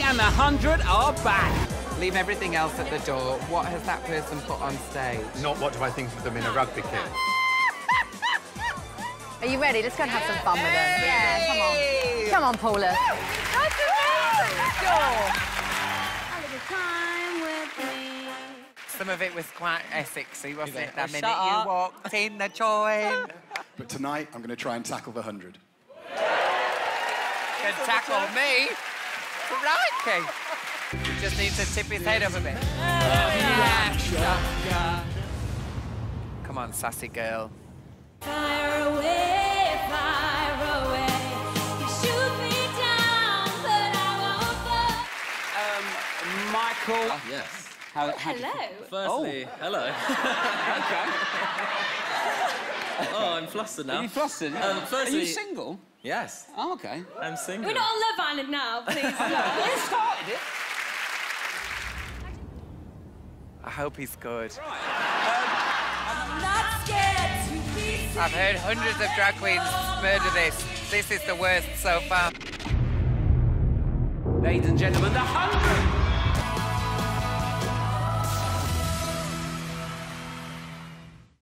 And the hundred are back. Leave everything else at the door. What has that person put on stage? Not what do I think of them in a rugby kit. Are you ready? Let's go and have some fun with them. Yeah, come on. Come on, Paula. Some of it was quite Essexy, wasn't it? That Oh, minute shut you walked in the joint. But tonight, I'm going to try and tackle the 100. Can tackle me. Crikey. He just needs to tip his head up a bit. Yeah. Come on, sassy girl. Fire away, fire away. You shoot me down, but I won't fall. Um, Michael. Yes. How, how Hello. Firstly, hello. okay. oh, I'm flustered now. Are you flustered? Um, Are you single? Yes, Oh, okay. I'm single. We're not on Love Island now, please. no. You started it. I hope he's good. I'm um, not scared to be seen. I've heard hundreds of drag queens murder this. This is the worst so far. Ladies and gentlemen, the hundred